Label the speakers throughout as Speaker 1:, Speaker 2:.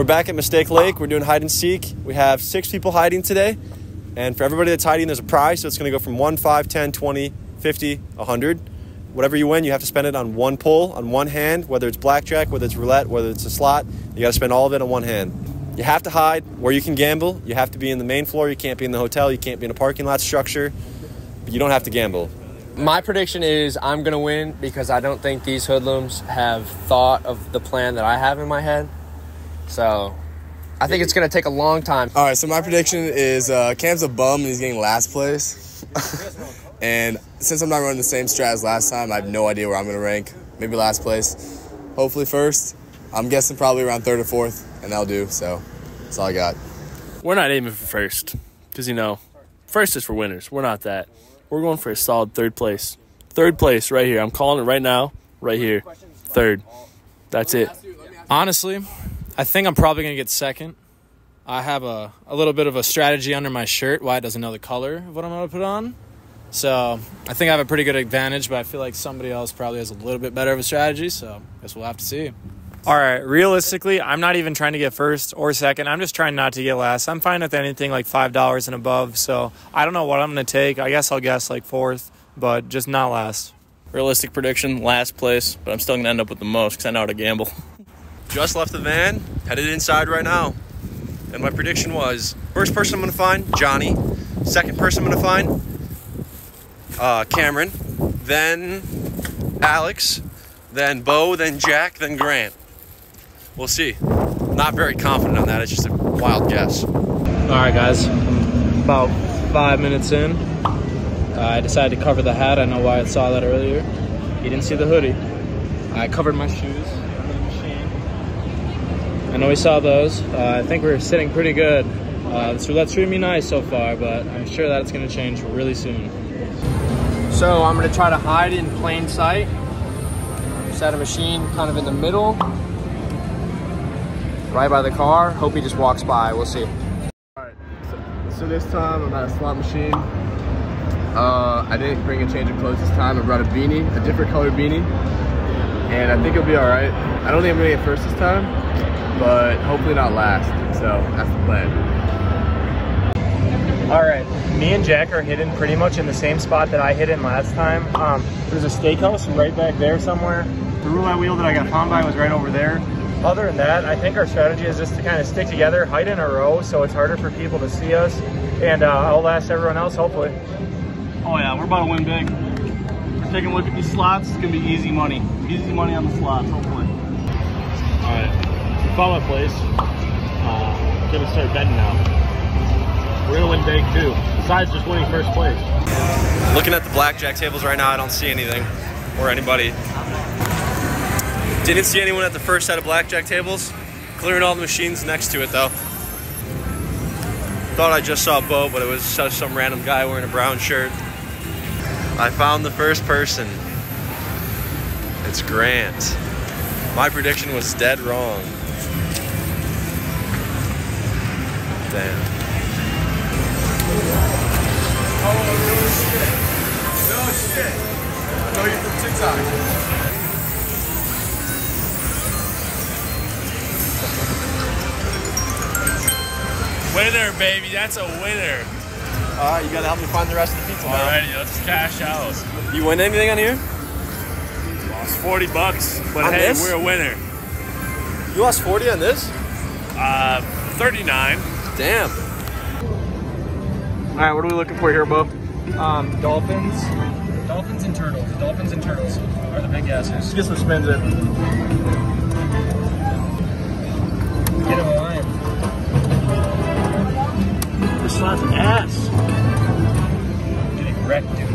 Speaker 1: We're back at Mystic Lake. We're doing hide and seek. We have six people hiding today. And for everybody that's hiding, there's a prize. So it's going to go from 1, 5, 10, 20, 50, 100. Whatever you win, you have to spend it on one pull, on one hand, whether it's blackjack, whether it's roulette, whether it's a slot. You got to spend all of it on one hand. You have to hide where you can gamble. You have to be in the main floor. You can't be in the hotel. You can't be in a parking lot structure. But you don't have to gamble.
Speaker 2: My prediction is I'm going to win because I don't think these hoodlums have thought of the plan that I have in my head. So I think it's going to take a long time.
Speaker 3: All right, so my prediction is uh, Cam's a bum and he's getting last place. and since I'm not running the same strat as last time, I have no idea where I'm going to rank. Maybe last place. Hopefully first. I'm guessing probably around third or fourth, and that'll do. So that's all I got.
Speaker 4: We're not aiming for first because, you know, first is for winners. We're not that. We're going for a solid third place. Third place right here. I'm calling it right now, right here. Third. That's it.
Speaker 5: Honestly, I think I'm probably going to get second. I have a, a little bit of a strategy under my shirt why it doesn't know the color of what I'm going to put on. So I think I have a pretty good advantage, but I feel like somebody else probably has a little bit better of a strategy. So I guess we'll have to see.
Speaker 6: All right, realistically, I'm not even trying to get first or second. I'm just trying not to get last. I'm fine with anything like $5 and above. So I don't know what I'm going to take. I guess I'll guess like fourth, but just not last.
Speaker 4: Realistic prediction, last place, but I'm still going to end up with the most because I know how to gamble.
Speaker 1: Just left the van, headed inside right now. And my prediction was first person I'm to find, Johnny. Second person I'm to find, uh, Cameron. Then Alex. Then Bo. Then Jack. Then Grant. We'll see. Not very confident on that. It's just a wild guess.
Speaker 5: All right, guys. About five minutes in, uh, I decided to cover the hat. I know why I saw that earlier. You didn't see the hoodie. I covered my shoes. I know we saw those. Uh, I think we're sitting pretty good. Uh, this roulette's treating me nice so far, but I'm sure that it's going to change really soon.
Speaker 2: So I'm going to try to hide in plain sight. Set a machine kind of in the middle, right by the car. Hope he just walks by. We'll see.
Speaker 3: Alright, so, so this time I'm at a slot machine. Uh, I didn't bring a change of clothes this time. I brought a beanie, a different color beanie. And I think it'll be alright. I don't think I'm gonna get first this time, but hopefully not last. So that's the plan.
Speaker 6: All right, me and Jack are hidden pretty much in the same spot that I hid in last time. Um, there's a steakhouse right back there somewhere. The roulette wheel that I got found by was right over there. Other than that, I think our strategy is just to kind of stick together, hide in a row, so it's harder for people to see us, and uh, I'll last everyone else, hopefully.
Speaker 7: Oh yeah, we're about to win big. We're taking a look at these slots. It's gonna be easy money. Easy money on the slots, hopefully.
Speaker 4: All right, my place. Uh, gonna start betting now. We're gonna win big too. Besides just winning first place.
Speaker 1: Looking at the blackjack tables right now, I don't see anything or anybody. Didn't see anyone at the first set of blackjack tables. Clearing all the machines next to it though. Thought I just saw Bo, but it was some random guy wearing a brown shirt. I found the first person. It's Grant. My prediction was dead wrong. Damn.
Speaker 3: I know you from TikTok.
Speaker 4: Winner, baby. That's a winner.
Speaker 1: All right, you gotta help me find the rest of the pizza now.
Speaker 4: Alrighty, let's cash out.
Speaker 1: You win anything on here?
Speaker 4: Lost 40 bucks, but
Speaker 1: On
Speaker 4: hey,
Speaker 1: this?
Speaker 4: we're a winner.
Speaker 1: You lost 40 on this?
Speaker 4: Uh, 39.
Speaker 1: Damn.
Speaker 5: All right, what are we looking for here, Bo? Um, dolphins. Dolphins and turtles. Dolphins and turtles are the big guesses.
Speaker 7: Get some spins in.
Speaker 5: Get him a lion.
Speaker 4: This slot's ass.
Speaker 5: Getting wrecked, dude.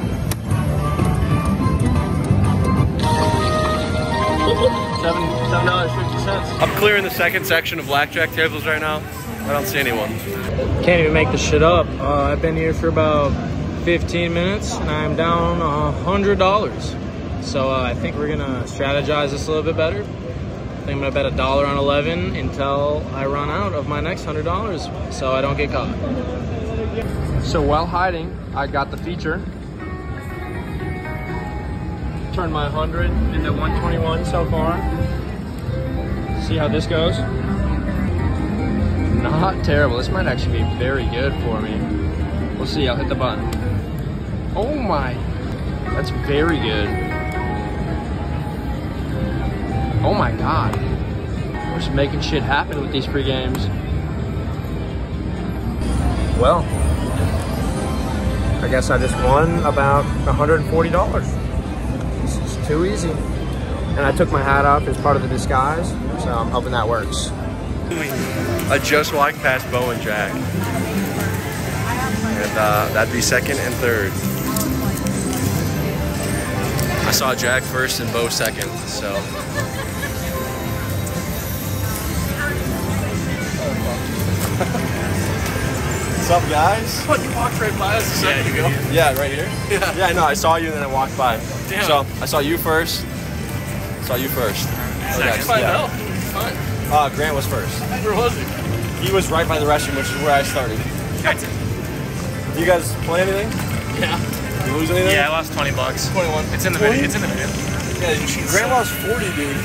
Speaker 7: Seven, seven dollars fifty cents.
Speaker 1: I'm clearing the second section of blackjack tables right now. I don't see anyone.
Speaker 5: Can't even make this shit up. Uh, I've been here for about 15 minutes and I'm down $100. So uh, I think we're gonna strategize this a little bit better. I think I'm gonna bet a dollar on 11 until I run out of my next $100 so I don't get caught.
Speaker 2: So while hiding, I got the feature.
Speaker 5: Turned my 100 into 121 so far. See how this goes.
Speaker 2: Not terrible. This might actually be very good for me. We'll see. I'll hit the button. Oh my. That's very good. Oh my god. We're just making shit happen with these pre-games. Well, I guess I just won about $140. It's too easy. And I took my hat off as part of the disguise, so I'm hoping that works.
Speaker 1: I just walked past Bo and Jack. And uh, that'd be second and third. I saw Jack first and Bo second, so. What's up, guys?
Speaker 4: What, you walked right by us a second ago?
Speaker 1: Yeah, right here?
Speaker 4: Yeah.
Speaker 1: Yeah, no, I saw you and then I walked by.
Speaker 4: Damn.
Speaker 1: So I saw you first. Saw you first.
Speaker 4: Second? Fine,
Speaker 1: yeah.
Speaker 4: no. Fine.
Speaker 1: Uh, Grant was first.
Speaker 4: Where was he?
Speaker 1: He was right by the restroom, which is where I started. You guys play anything?
Speaker 4: Yeah.
Speaker 1: You lose anything?
Speaker 6: Yeah, I lost 20 bucks.
Speaker 4: 21.
Speaker 6: It's in the video. It's in the video.
Speaker 4: Yeah,
Speaker 1: Grant lost 40, dude.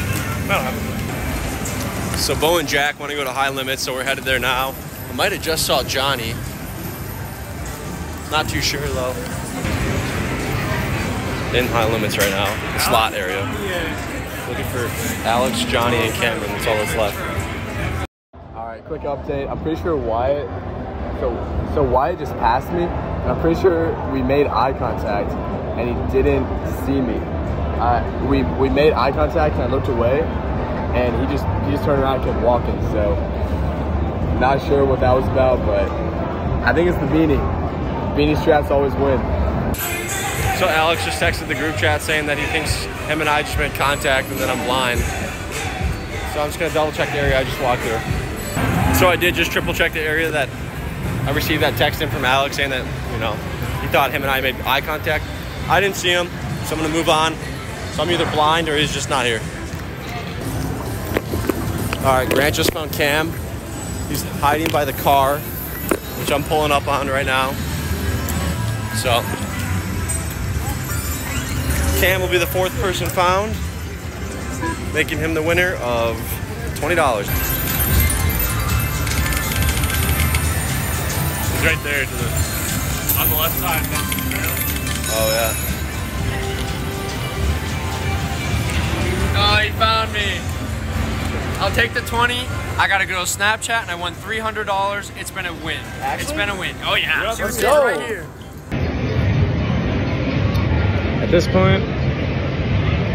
Speaker 6: I don't have
Speaker 1: So Bo and Jack want to go to high limits, so we're headed there now. I might have just saw Johnny. Not too sure though. In high limits right now, the slot area. Looking for Alex, Johnny, and Cameron. That's all that's left.
Speaker 3: All right, quick update. I'm pretty sure Wyatt. So so Wyatt just passed me, and I'm pretty sure we made eye contact, and he didn't see me. Uh, we we made eye contact, and I looked away, and he just he just turned around and kept walking. So not sure what that was about, but I think it's the beanie. Beanie straps always win.
Speaker 1: So Alex just texted the group chat saying that he thinks him and I just made contact and that I'm blind. So I'm just gonna double check the area I just walked through. So I did just triple check the area that I received that text in from Alex saying that, you know, he thought him and I made eye contact. I didn't see him, so I'm gonna move on. So I'm either blind or he's just not here. All right, Grant just found Cam. He's hiding by the car, which I'm pulling up on right now. So Cam will be the fourth person found, making him the winner of $20.
Speaker 4: He's right there to the, on the left side. next to the trail.
Speaker 1: Oh, yeah.
Speaker 2: Oh, he found me. I'll take the 20. I gotta go to Snapchat and I won $300. It's been a win. It's been a win. Oh yeah.
Speaker 1: Let's go.
Speaker 2: right here.
Speaker 5: At this point,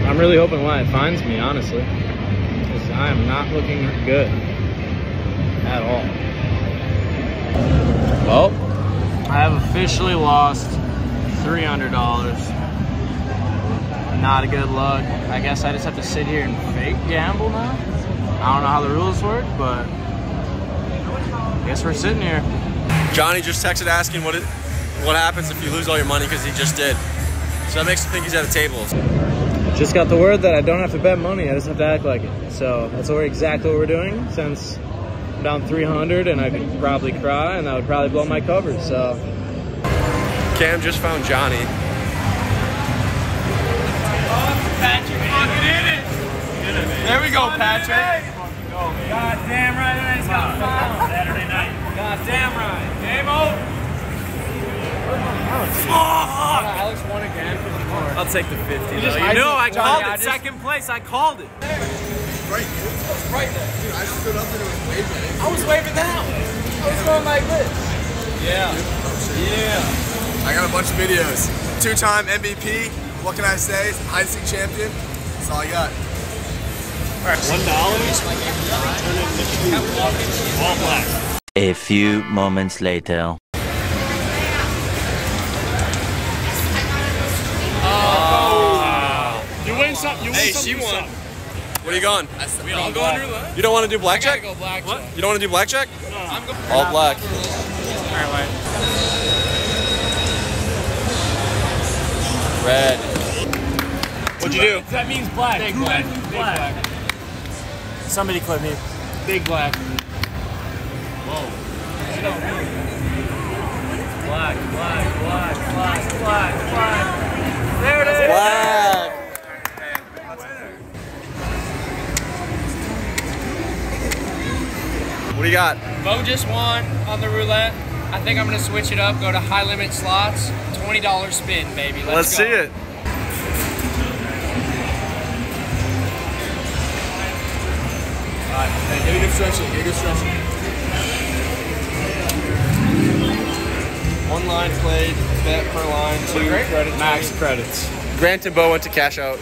Speaker 5: I'm really hoping Wyatt finds me, honestly. Because I am not looking good at all. Well, I have officially lost $300. Not a good look. I guess I just have to sit here and fake gamble now. I don't know how the rules work, but I guess we're sitting here.
Speaker 1: Johnny just texted asking what it, what happens if you lose all your money because he just did. So that makes him think he's at a table.
Speaker 5: Just got the word that I don't have to bet money. I just have to act like it. So that's what we're, exactly what we're doing. Since I'm down 300 and I could probably cry and that would probably blow my cover. So
Speaker 1: Cam just found Johnny. Oh Patrick, man. Fucking in it!
Speaker 2: There we go, Patrick.
Speaker 6: God damn right, I just got found Saturday night. I'll take the 50. though.
Speaker 2: just-
Speaker 6: You
Speaker 2: I
Speaker 6: know,
Speaker 2: just-
Speaker 6: I
Speaker 2: Johnny,
Speaker 6: called
Speaker 2: I
Speaker 6: it.
Speaker 2: just-
Speaker 6: Second place, I called it.
Speaker 3: Right, it was right there. Dude, I stood up and it was waving.
Speaker 2: I was waving down. I was going like this. Yeah. Yeah.
Speaker 3: I got a bunch of videos. Two-time MVP. What can I say? Hide and champion. That's all I got.
Speaker 6: One dollar. All black.
Speaker 8: A few moments later.
Speaker 1: Hey, she won.
Speaker 4: suck.
Speaker 1: Where are you going?
Speaker 4: We all going roulette.
Speaker 1: You don't want to do blackjack?
Speaker 2: go black.
Speaker 4: What?
Speaker 1: You don't want to do blackjack?
Speaker 4: I'm going.
Speaker 1: All black. Red.
Speaker 6: What'd you do? That means black. Big black. Big black. Somebody clip me. Big black. Whoa. Black, black, black, black, black, black. There it is.
Speaker 1: Got?
Speaker 2: Bo just won on the roulette. I think I'm gonna switch it up. Go to high limit slots. Twenty dollars spin, baby. Let's,
Speaker 1: Let's
Speaker 2: go.
Speaker 1: see it.
Speaker 3: All right, Hey, get a good stretching. Get a good stretching.
Speaker 1: One line played, bet per line, two credit.
Speaker 5: Max credits.
Speaker 1: Grant and Bo went to cash out.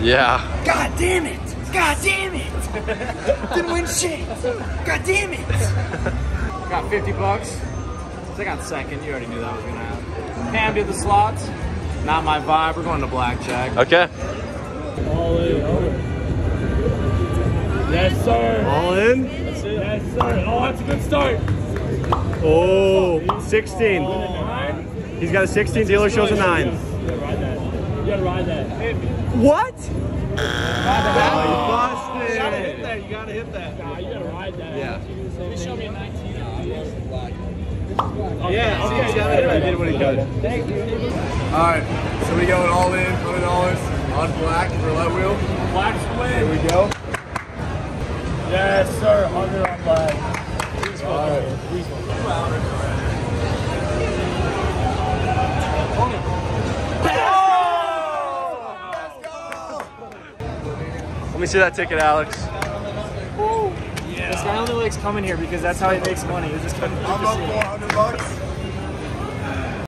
Speaker 1: Yeah.
Speaker 9: God damn it! God damn it! Didn't win shit! God damn it!
Speaker 5: Got 50 bucks. So I got second. You already knew that was gonna happen. Pam did the slots. Not my vibe. We're going to blackjack.
Speaker 1: Okay. All in.
Speaker 7: Yes, sir.
Speaker 1: All in.
Speaker 7: Yes, sir. Oh, that's a good start.
Speaker 1: Oh, 16. He's got a 16. Dealer shows a 9.
Speaker 7: You gotta ride that.
Speaker 1: What?
Speaker 7: You
Speaker 1: Busted.
Speaker 7: hit that. You gotta hit that. Nah, you gotta ride that.
Speaker 1: Yeah.
Speaker 7: Maybe show me a 19.
Speaker 3: Yeah, see, he's got it. He did what he could. Thank you. All right, so we going all in, hundred dollars on black roulette wheel.
Speaker 7: Black's
Speaker 3: way.
Speaker 7: Here
Speaker 3: we go.
Speaker 7: Yes, sir. 100 on black. Please go.
Speaker 3: All right.
Speaker 1: Let me see that ticket, Alex.
Speaker 6: This guy only likes coming here because that's how he makes money. He's just coming.
Speaker 3: I'm up 400 bucks.